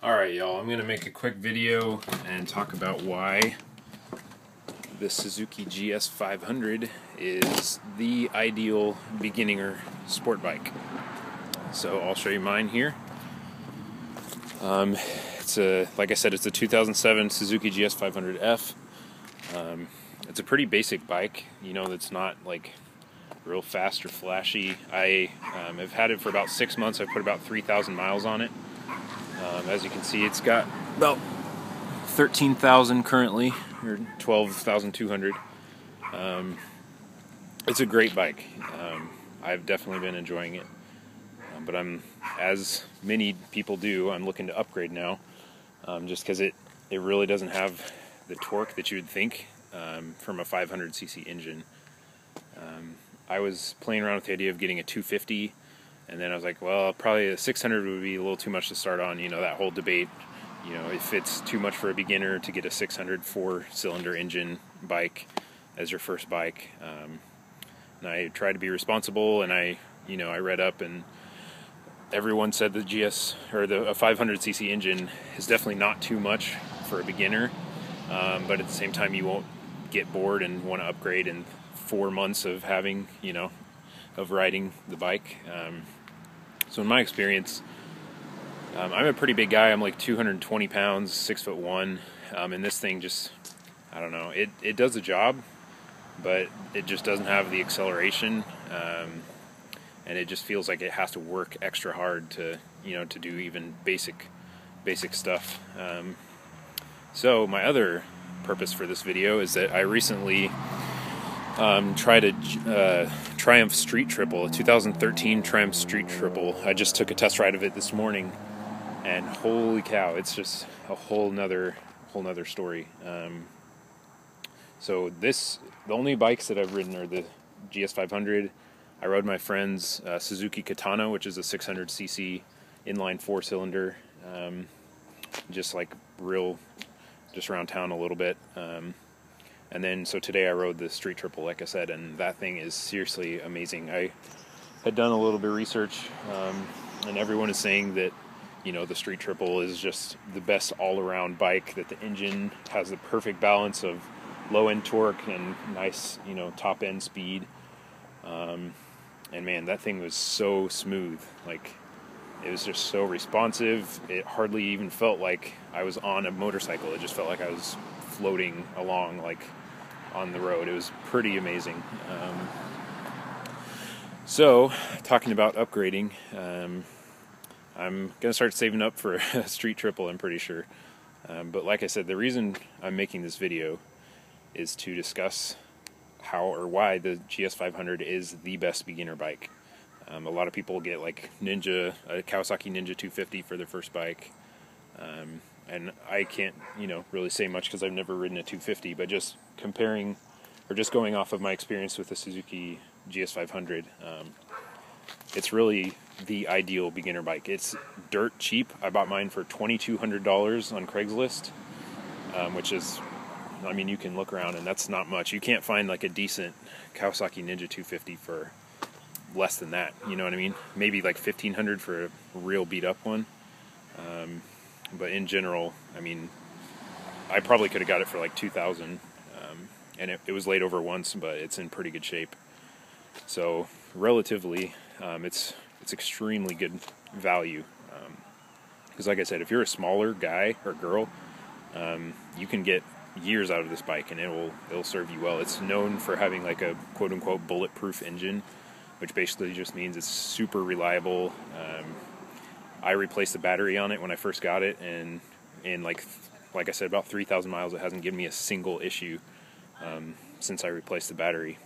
Alright y'all, I'm going to make a quick video and talk about why the Suzuki GS500 is the ideal beginner sport bike. So I'll show you mine here. Um, it's a, like I said, it's a 2007 Suzuki GS500F. Um, it's a pretty basic bike, you know, that's not like real fast or flashy. I um, have had it for about six months. I've put about 3,000 miles on it. Um, as you can see, it's got about 13,000 currently, or 12,200. Um, it's a great bike. Um, I've definitely been enjoying it. Um, but I'm, as many people do, I'm looking to upgrade now, um, just because it, it really doesn't have the torque that you would think um, from a 500cc engine. I was playing around with the idea of getting a 250 and then I was like, well, probably a 600 would be a little too much to start on. You know, that whole debate. You know, if it's too much for a beginner to get a 600 four-cylinder engine bike as your first bike. Um, and I tried to be responsible, and I, you know, I read up, and everyone said the GS or the a 500cc engine is definitely not too much for a beginner. Um, but at the same time, you won't get bored and want to upgrade in four months of having, you know, of riding the bike. Um, so in my experience, um, I'm a pretty big guy. I'm like 220 pounds, six foot one, um, and this thing just, I don't know, it it does the job, but it just doesn't have the acceleration, um, and it just feels like it has to work extra hard to you know to do even basic basic stuff. Um, so my other purpose for this video is that I recently um, tried a uh, Triumph Street Triple, a 2013 Triumph Street Triple. I just took a test ride of it this morning, and holy cow, it's just a whole nother whole nother story. Um, so this, the only bikes that I've ridden are the GS500. I rode my friend's uh, Suzuki Katana, which is a 600cc inline four cylinder, um, just like real, just around town a little bit. Um, and then, so today I rode the Street Triple, like I said, and that thing is seriously amazing. I had done a little bit of research, um, and everyone is saying that, you know, the Street Triple is just the best all around bike, that the engine has the perfect balance of low end torque and nice, you know, top end speed. Um, and man, that thing was so smooth. Like, it was just so responsive. It hardly even felt like I was on a motorcycle. It just felt like I was floating along, like on the road. It was pretty amazing. Um, so, talking about upgrading, um, I'm to start saving up for a street triple, I'm pretty sure. Um, but like I said, the reason I'm making this video is to discuss how or why the GS500 is the best beginner bike. Um, a lot of people get like Ninja, a Kawasaki Ninja 250 for their first bike. Um, and I can't, you know, really say much because I've never ridden a 250, but just comparing or just going off of my experience with the Suzuki GS500, um, it's really the ideal beginner bike. It's dirt cheap. I bought mine for $2,200 on Craigslist, um, which is, I mean, you can look around and that's not much. You can't find like a decent Kawasaki Ninja 250 for less than that. You know what I mean? Maybe like 1500 for a real beat up one. Um, but in general, I mean, I probably could have got it for like 2000 um, and it, it, was laid over once, but it's in pretty good shape. So relatively, um, it's it's extremely good value. Because um, like I said, if you're a smaller guy or girl, um, you can get years out of this bike, and it will it'll serve you well. It's known for having like a quote unquote bulletproof engine, which basically just means it's super reliable. Um, I replaced the battery on it when I first got it, and in like like I said, about 3,000 miles, it hasn't given me a single issue um, since I replaced the battery.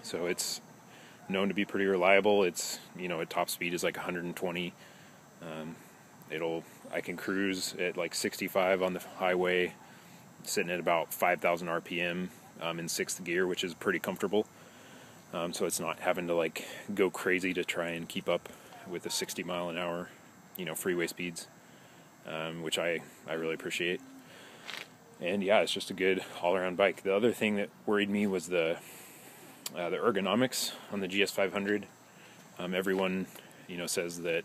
So it's known to be pretty reliable. It's you know at top speed is like 120. Um, it'll I can cruise at like 65 on the highway, sitting at about 5,000 RPM um, in sixth gear, which is pretty comfortable. Um, so it's not having to like go crazy to try and keep up with the 60 mile an hour, you know, freeway speeds, um, which I, I really appreciate. And yeah, it's just a good all around bike. The other thing that worried me was the uh, the ergonomics on the GS500. Um, everyone, you know, says that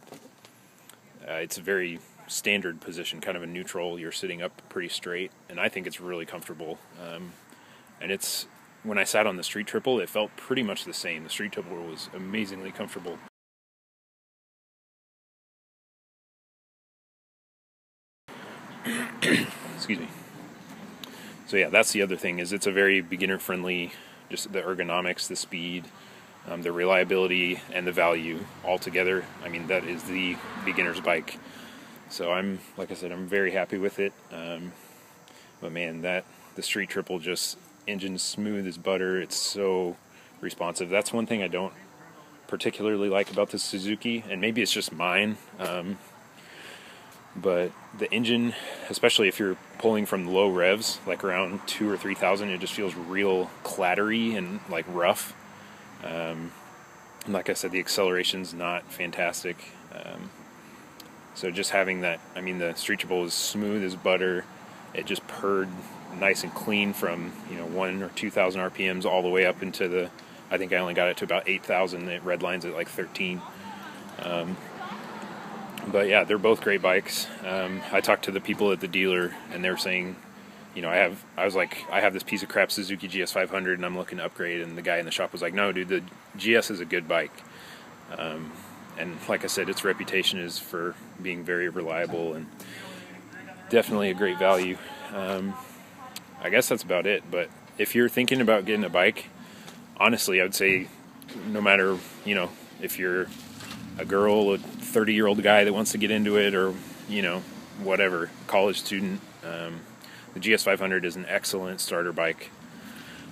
uh, it's a very standard position, kind of a neutral. You're sitting up pretty straight, and I think it's really comfortable. Um, and it's when I sat on the street triple, it felt pretty much the same. The street triple was amazingly comfortable. Excuse me. So yeah, that's the other thing is it's a very beginner friendly, just the ergonomics, the speed, um, the reliability, and the value all together. I mean that is the beginner's bike. So I'm like I said, I'm very happy with it. Um, but man, that the street triple just engine smooth as butter. It's so responsive. That's one thing I don't particularly like about the Suzuki, and maybe it's just mine. Um, but the engine, especially if you're pulling from low revs, like around two or three thousand, it just feels real clattery and like rough. Um, like I said, the acceleration's not fantastic. Um, so just having that, I mean, the Street Triple is smooth as butter. It just purred nice and clean from you know one or two thousand RPMs all the way up into the. I think I only got it to about eight thousand. It red lines at like thirteen. Um, but yeah, they're both great bikes. Um, I talked to the people at the dealer, and they were saying, you know, I have, I was like, I have this piece of crap Suzuki GS 500, and I'm looking to upgrade. And the guy in the shop was like, no, dude, the GS is a good bike. Um, and like I said, its reputation is for being very reliable and definitely a great value. Um, I guess that's about it. But if you're thinking about getting a bike, honestly, I would say, no matter, you know, if you're a girl, a 30 year old guy that wants to get into it, or you know, whatever, college student. Um, the GS500 is an excellent starter bike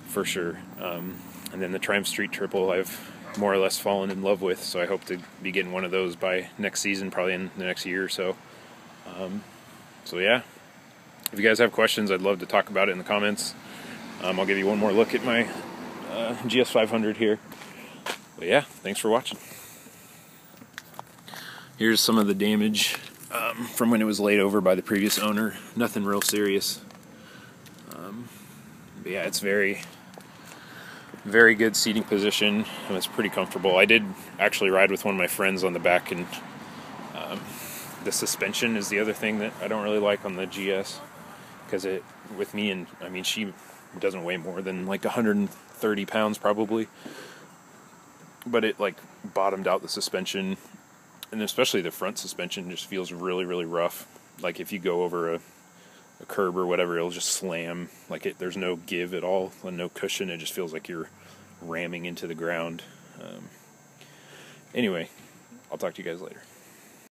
for sure. Um, and then the Triumph Street Triple, I've more or less fallen in love with, so I hope to be getting one of those by next season, probably in the next year or so. Um, so yeah, if you guys have questions, I'd love to talk about it in the comments. Um, I'll give you one more look at my uh, GS500 here. But yeah, thanks for watching. Here's some of the damage um, from when it was laid over by the previous owner. Nothing real serious. Um, but yeah, it's very, very good seating position and it's pretty comfortable. I did actually ride with one of my friends on the back, and um, the suspension is the other thing that I don't really like on the GS because it, with me, and I mean, she doesn't weigh more than like 130 pounds probably, but it like bottomed out the suspension and especially the front suspension just feels really really rough. Like if you go over a a curb or whatever, it'll just slam. Like it, there's no give at all, and no cushion. It just feels like you're ramming into the ground. Um, anyway, I'll talk to you guys later.